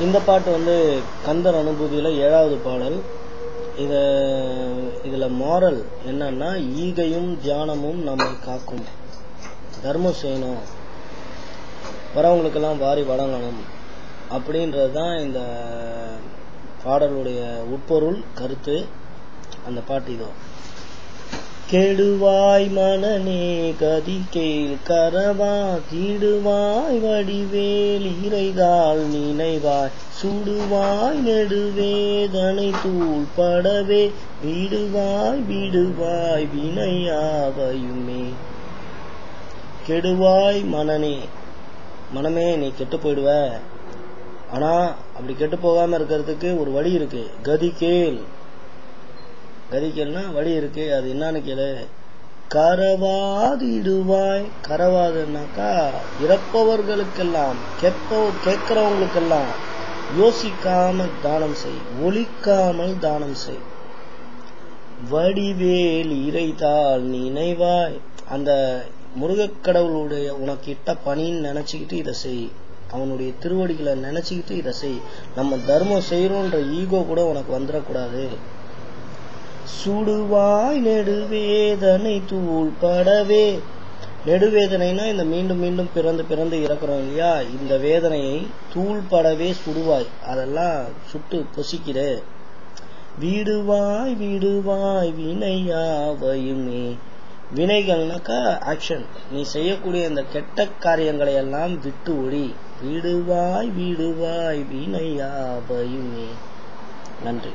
இந்த பாட்டு வந்து கந்தர் அனுபூதியில் ஏழாவது பாடல். இத இதுல மாரல் என்னன்னா ஈகையும் தியானமும் நம்மை காக்கும். தர்மம் செய்யணும் வரவங்களுக்கெல்லாம் வாரி வழங்கணும். அப்படின்றது தான் இந்த பாடலுடைய உட்பொருள் கருத்து. அந்த பாட்டு இதோ. கெடுவாய் மனநே கதி கேள் கரவா கீடுவாய் வடிவேல் இறைகால் நினைவாய் சுடுவாய் நெடுவேதனை தூள் படவே விடுவாய் விடுவாய் வினையாவையுமே. கெடுவாய் மனநே. மனமே நீ கெட்டு போயிடுவ. ஆனா அப்படி கெட்டு போகாம இருக்கிறதுக்கு ஒரு வழி இருக்கு. கதி கேள் வழி இருக்கு அது என்னன்னு கேளு. கரவாதிடுவாய். கரவாதுனாக்கா இறப்பவர்களுக்கெல்லாம் கேட்போ கேட்கிறவங்களுக்கெல்லாம் யோசிக்காமல் தானம் செய் ஒழிக்காமல் தானம் செய். வடிவேல் இறைத்தால் நினைவாய். அந்த முருகக் கடவுளுடைய உனக்கு இட்ட பணின்னு நினைச்சுக்கிட்டு இதை செய். அவனுடைய திருவடிகளை நினைச்சுக்கிட்டு இதை செய். நம்ம தர்மம் செய்யறோன்ற ஈகோ கூட உனக்கு வந்துடக்கூடாது. சுடுவாய் நெடுவேதனை தூள் படவே. நெடுவேதனைனா இந்த மீண்டும் மீண்டும் பிறந்து பிறந்து இறக்குறோம் இல்லையா? இந்த வேதனையை தூள் படவே சுடுவாய். அதெல்லாம் சுட்டு பொசிக்கிற வீடுவாய் வீடுவாய் வினையாவையுமே. வினைகள்னாக்கா ஆக்ஷன் நீ செய்யக்கூடிய இந்த கெட்ட காரியங்களை எல்லாம் விட்டு ஒழி வீடுவாய் வீடுவாய் வினையாவையுமே. நன்றி.